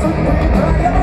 something brighter.